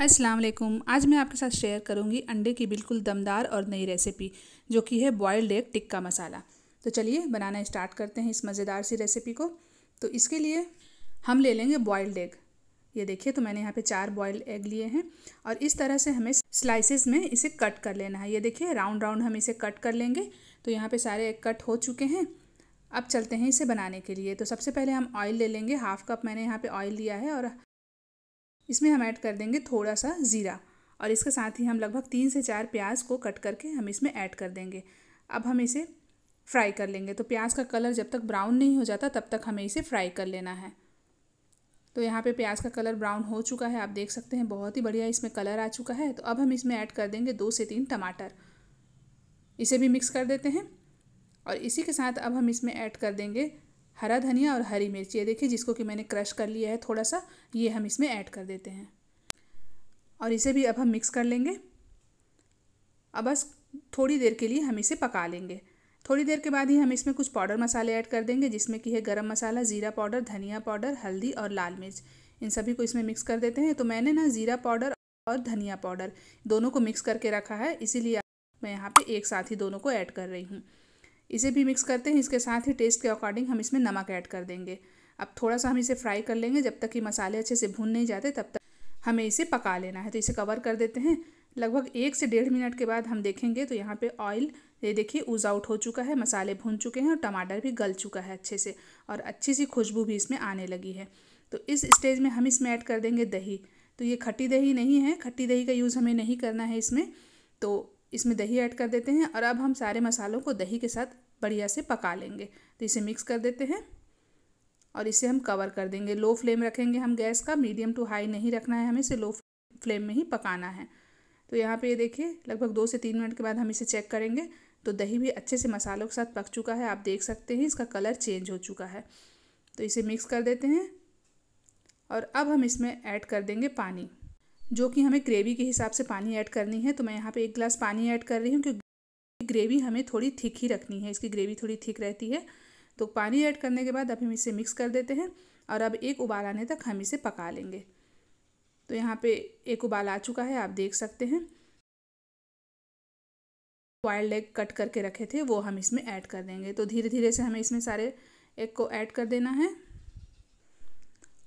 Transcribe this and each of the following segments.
अस्सलाम वालेकुम आज मैं आपके साथ शेयर करूँगी अंडे की बिल्कुल दमदार और नई रेसिपी जो कि है बॉयल्ड एग टिक्का मसाला। तो चलिए बनाना स्टार्ट करते हैं इस मज़ेदार सी रेसिपी को। तो इसके लिए हम ले लेंगे बॉयल्ड एग ये देखिए तो मैंने यहाँ पे चार बॉयल्ड एग लिए हैं और इस तरह से हमें स्लाइसेस में इसे कट कर लेना है। ये देखिए राउंड राउंड हम इसे कट कर लेंगे। तो यहाँ पर सारे एग कट हो चुके हैं। अब चलते हैं इसे बनाने के लिए। तो सबसे पहले हम ऑयल ले लेंगे। हाफ़ कप मैंने यहाँ पे ऑयल लिया है और इसमें हम ऐड कर देंगे थोड़ा सा ज़ीरा और इसके साथ ही हम लगभग तीन से चार प्याज को कट करके हम इसमें ऐड कर देंगे। अब हम इसे फ्राई कर लेंगे। तो प्याज का कलर जब तक ब्राउन नहीं हो जाता, तब तक हमें इसे फ्राई कर लेना है। तो यहाँ पे प्याज का कलर ब्राउन हो चुका है। आप देख सकते हैं बहुत ही बढ़िया इसमें कलर आ चुका है। तो अब हम इसमें ऐड कर देंगे दो से तीन टमाटर। इसे भी मिक्स कर देते हैं और इसी के साथ अब हम इसमें ऐड कर देंगे हरा धनिया और हरी मिर्च ये देखिए, जिसको कि मैंने क्रश कर लिया है थोड़ा सा ये हम इसमें ऐड कर देते हैं। और इसे भी अब हम मिक्स कर लेंगे। अब बस थोड़ी देर के लिए हम इसे पका लेंगे। थोड़ी देर के बाद ही हम इसमें कुछ पाउडर मसाले ऐड कर देंगे, जिसमें कि है गरम मसाला, ज़ीरा पाउडर, धनिया पाउडर, हल्दी और लाल मिर्च। इन सभी को इसमें मिक्स कर देते हैं। तो मैंने ना ज़ीरा पाउडर और धनिया पाउडर दोनों को मिक्स करके रखा है। इसीलिए मैं यहाँ पे एक साथ ही दोनों को ऐड कर रही हूँ। इसे भी मिक्स करते हैं, इसके साथ ही टेस्ट के अकॉर्डिंग हम इसमें नमक ऐड कर देंगे। अब थोड़ा सा हम इसे फ्राई कर लेंगे, जब तक कि मसाले अच्छे से भून नहीं जाते, तब तक हमें इसे पका लेना है। तो इसे कवर कर देते हैं। लगभग एक से डेढ़ मिनट के बाद हम देखेंगे तो यहाँ पे ऑयल ये देखिए ऊज आउट हो चुका है, मसाले भून चुके हैं और टमाटर भी गल चुका है अच्छे से और अच्छी सी खुशबू भी इसमें आने लगी है। तो इस स्टेज में हम इसमें ऐड कर देंगे दही। तो ये खट्टी दही नहीं है, खट्टी दही का यूज़ हमें नहीं करना है इसमें। तो इसमें दही ऐड कर देते हैं और अब हम सारे मसालों को दही के साथ बढ़िया से पका लेंगे। तो इसे मिक्स कर देते हैं और इसे हम कवर कर देंगे। लो फ्लेम रखेंगे हम गैस का मीडियम टू हाई नहीं रखना है हमें, इसे लो फ्लेम में ही पकाना है। तो यहाँ पे ये देखिए, लगभग दो से तीन मिनट के बाद हम इसे चेक करेंगे। तो दही भी अच्छे से मसालों के साथ पक चुका है, आप देख सकते हैं इसका कलर चेंज हो चुका है। तो इसे मिक्स कर देते हैं और अब हम इसमें ऐड कर देंगे पानी। जो कि हमें ग्रेवी के हिसाब से पानी ऐड करनी है तो मैं यहाँ पे एक गिलास पानी ऐड कर रही हूँ क्योंकि ग्रेवी हमें थोड़ी थिक ही रखनी है, इसकी ग्रेवी थोड़ी थिक रहती है। तो पानी ऐड करने के बाद अब हम इसे मिक्स कर देते हैं और अब एक उबाल आने तक हम इसे पका लेंगे। तो यहाँ पे एक उबाल आ चुका है, आप देख सकते हैं। वाइल्ड एग कट करके रखे थे, वो हम इसमें ऐड कर देंगे। तो धीरे धीरे से हमें इसमें सारे एग को ऐड कर देना है।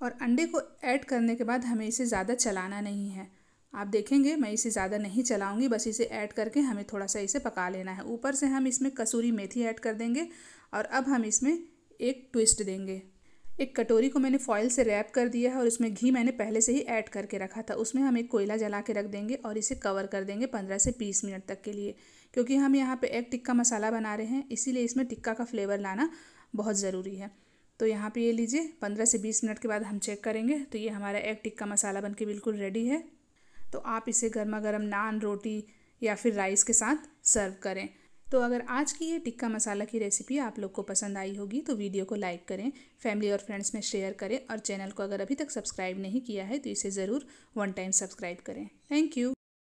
और अंडे को ऐड करने के बाद हमें इसे ज़्यादा चलाना नहीं है। आप देखेंगे, मैं इसे ज़्यादा नहीं चलाऊँगी, बस इसे ऐड करके हमें थोड़ा सा इसे पका लेना है। ऊपर से हम इसमें कसूरी मेथी ऐड कर देंगे और अब हम इसमें एक ट्विस्ट देंगे। एक कटोरी को मैंने फॉइल से रैप कर दिया है और उसमें घी मैंने पहले से ही ऐड करके रखा था। उसमें हम एक कोयला जला के रख देंगे और इसे कवर कर देंगे पंद्रह से बीस मिनट तक के लिए, क्योंकि हम यहाँ पे एक टिक्का मसाला बना रहे हैं, इसीलिए इसमें टिक्का का फ्लेवर लाना बहुत ज़रूरी है। तो यहाँ पे ये लीजिए, पंद्रह से बीस मिनट के बाद हम चेक करेंगे। तो ये हमारा एग टिक्का मसाला बन के बिल्कुल रेडी है। तो आप इसे गर्मा गर्म नान, रोटी या फिर राइस के साथ सर्व करें। तो अगर आज की ये टिक्का मसाला की रेसिपी आप लोग को पसंद आई होगी तो वीडियो को लाइक करें फैमिली और फ्रेंड्स में शेयर करें और चैनल को अगर अभी तक सब्सक्राइब नहीं किया है तो इसे ज़रूर वन टाइम सब्सक्राइब करें। Thank you